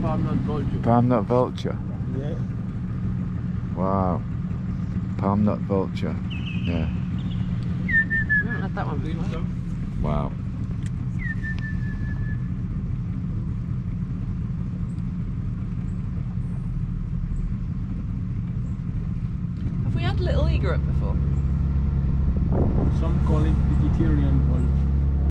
palm nut vulture. Palm nut vulture. Yeah. Wow. Palm nut vulture. Yeah. We haven't had that one before. Wow. Have we had little egret before? Some call it vegetarian.